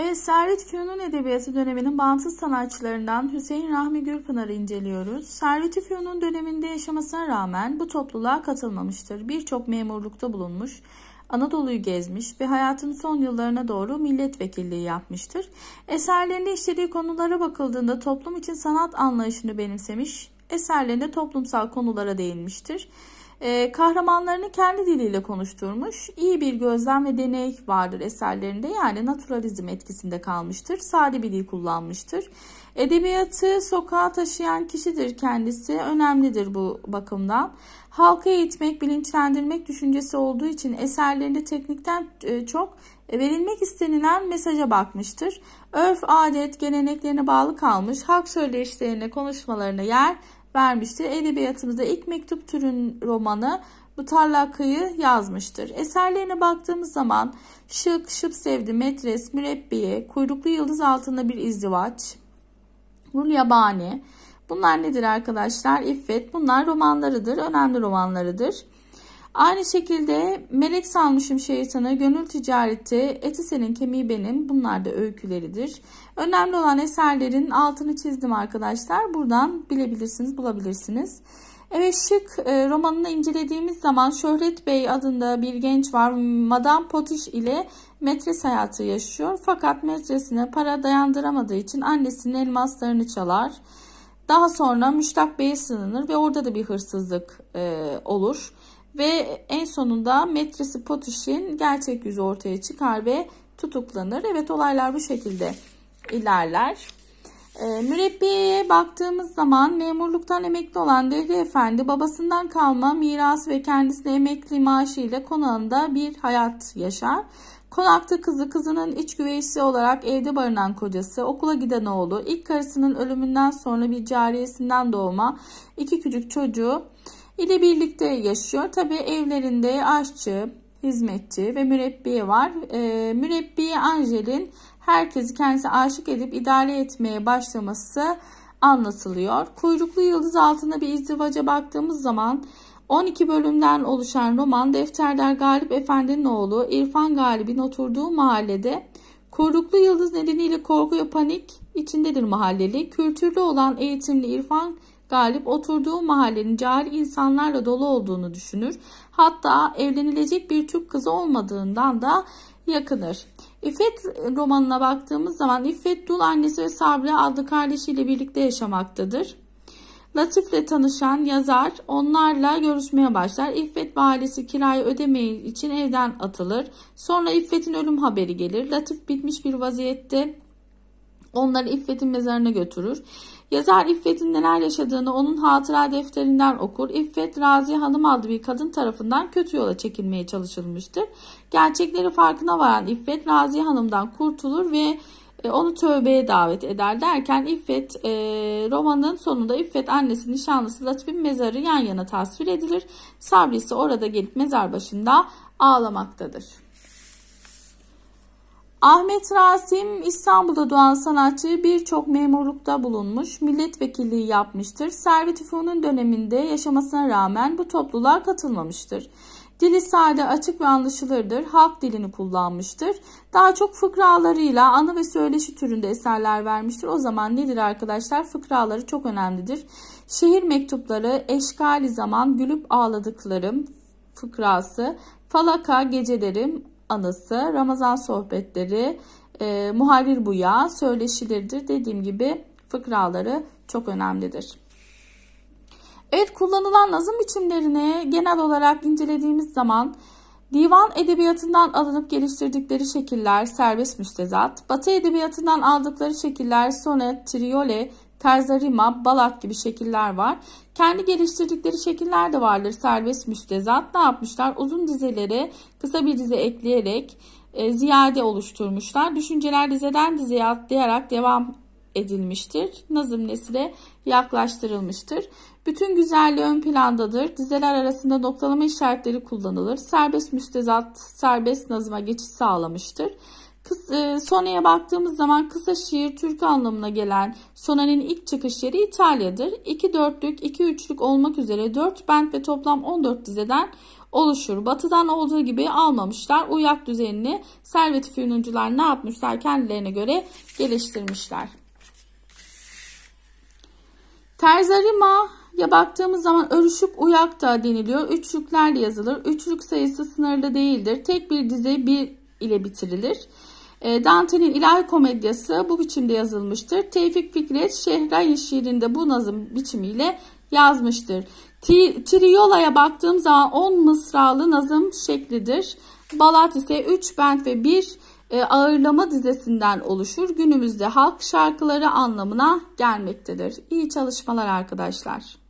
Evet, Servet Fünun Edebiyatı döneminin bağımsız sanatçılarından Hüseyin Rahmi Gürpınar'ı inceliyoruz. Servet Fünun döneminde yaşamasına rağmen bu topluluğa katılmamıştır. Birçok memurlukta bulunmuş, Anadolu'yu gezmiş ve hayatının son yıllarına doğru milletvekilliği yapmıştır. Eserlerinde işlediği konulara bakıldığında toplum için sanat anlayışını benimsemiş, eserlerinde toplumsal konulara değinmiştir. E, kahramanlarını kendi diliyle konuşturmuş. İyi bir gözlem ve deney vardır eserlerinde. Yani naturalizm etkisinde kalmıştır. Sade bir dil kullanmıştır. Edebiyatı sokağa taşıyan kişidir kendisi. Önemlidir bu bakımdan. Halka eğitmek, bilinçlendirmek düşüncesi olduğu için eserlerinde teknikten e, çok verilmek istenilen mesaja bakmıştır. Örf, adet, geleneklerine bağlı kalmış, halk söyleşilerine, konuşmalarına yer vermiştir. Edebiyatımızda ilk mektup türün romanı bu tarlakayı yazmıştır. Eserlerine baktığımız zaman Şık, Şıp Sevdi, Metres, Mürebbiye, Kuyruklu Yıldız Altında Bir İzdivaç, Rul Yabani. Bunlar nedir arkadaşlar? İffet. Bunlar romanlarıdır. Önemli romanlarıdır. Aynı şekilde Melek Salmışım Şeytanı, Gönül Ticareti, Eti Senin Kemiği Benim bunlar da öyküleridir. Önemli olan eserlerin altını çizdim arkadaşlar. Buradan bilebilirsiniz, bulabilirsiniz. Evet Şık e, romanını incelediğimiz zaman Şöhret Bey adında bir genç var. Madame Potiş ile metres hayatı yaşıyor. Fakat metresine para dayandıramadığı için annesinin elmaslarını çalar. Daha sonra Müştak Bey'e sığınır ve orada da bir hırsızlık e, olur. Ve en sonunda metresi Potiş'in gerçek yüzü ortaya çıkar ve tutuklanır. Evet olaylar bu şekilde ilerler. E, mürebbiyeye baktığımız zaman memurluktan emekli olan Dehri Efendi babasından kalma miras ve kendisine emekli maaşı ile konağında bir hayat yaşar. Konakta kızı, kızının iç güveysi olarak evde barınan kocası, okula giden oğlu, ilk karısının ölümünden sonra bir cariyesinden doğma iki küçük çocuğu ile birlikte yaşıyor. Tabi evlerinde aşçı, hizmetçi ve mürebbiye var. E, mürebbiye Angel'in herkesi kendisi aşık edip idare etmeye başlaması anlatılıyor. Kuyruklu Yıldız altında bir izdivaca baktığımız zaman 12 bölümden oluşan roman Defterler Galip Efendi'nin oğlu İrfan Galip'in oturduğu mahallede kuyruklu yıldız nedeniyle korku ve panik içindedir mahalleli. Kültürlü olan eğitimli İrfan Galip oturduğu mahallenin cahil insanlarla dolu olduğunu düşünür. Hatta evlenilecek bir Türk kızı olmadığından da yakınır. İffet romanına baktığımız zaman İffet dul annesi ve Sabri adlı kardeşiyle birlikte yaşamaktadır. Latif'le tanışan yazar onlarla görüşmeye başlar. İffet ve ailesi kirayı ödemeyi için evden atılır. Sonra İffet'in ölüm haberi gelir. Latif bitmiş bir vaziyette onları İffet'in mezarına götürür. Yazar İffet'in neler yaşadığını onun hatıra defterinden okur. İffet Raziye Hanım adlı bir kadın tarafından kötü yola çekilmeye çalışılmıştır. Gerçekleri farkına varan İffet Raziye Hanım'dan kurtulur ve e, onu tövbeye davet eder derken İffet e, romanın sonunda İffet annesi nişanlısı Latif'in mezarı yan yana tasvir edilir. Sabri ise orada gelip mezar başında ağlamaktadır. Ahmet Rasim İstanbul'da doğan sanatçı birçok memurlukta bulunmuş, milletvekilliği yapmıştır. Servet Üfun'un döneminde yaşamasına rağmen bu topluluğa katılmamıştır. Dili sade, açık ve anlaşılırdır. Halk dilini kullanmıştır. Daha çok fıkralarıyla anı ve söyleşi türünde eserler vermiştir. O zaman nedir arkadaşlar? Fıkraları çok önemlidir. Şehir mektupları, eşkali zaman, gülüp ağladıklarım fıkrası, falaka gecelerim, anısı, Ramazan sohbetleri, e, muharrir buya, söyleşileridir. Dediğim gibi fıkraları çok önemlidir. Evet kullanılan nazım biçimlerini genel olarak incelediğimiz zaman divan edebiyatından alınıp geliştirdikleri şekiller serbest müstezat, batı edebiyatından aldıkları şekiller sonet, triole, terzarima, balat gibi şekiller var. Kendi geliştirdikleri şekiller de vardır serbest müstezat. Ne yapmışlar? Uzun dizeleri kısa bir dize ekleyerek e, ziyade oluşturmuşlar. Düşünceler dizeden dizeye atlayarak devam edilmiştir. Nazım nesile yaklaştırılmıştır. Bütün güzelliği ön plandadır. Dizeler arasında noktalama işaretleri kullanılır. Serbest müstezat, serbest nazıma geçiş sağlamıştır. E, Sona'ya baktığımız zaman kısa şiir türkü anlamına gelen Sona'nın ilk çıkış yeri İtalya'dır. 2 dörtlük, 2 üçlük olmak üzere 4 bent ve toplam 14 dizeden oluşur. Batıdan olduğu gibi almamışlar. Uyak düzenini Servet Fünuncular ne yapmışlar? Kendilerine göre geliştirmişler. Terzarima ya baktığımız zaman örüşük uyak da deniliyor. Üçlüklerle yazılır. Üçlük sayısı sınırlı değildir. Tek bir dize bir ile bitirilir. E, Dante'nin İlahi Komedyası bu biçimde yazılmıştır. Tevfik Fikret Şehrayi şiirinde bu nazım biçimiyle yazmıştır. Triola'ya baktığım zaman 10 mısralı nazım şeklidir. Balat ise 3 bent ve 1 e, ağırlama dizesinden oluşur. Günümüzde halk şarkıları anlamına gelmektedir. İyi çalışmalar arkadaşlar.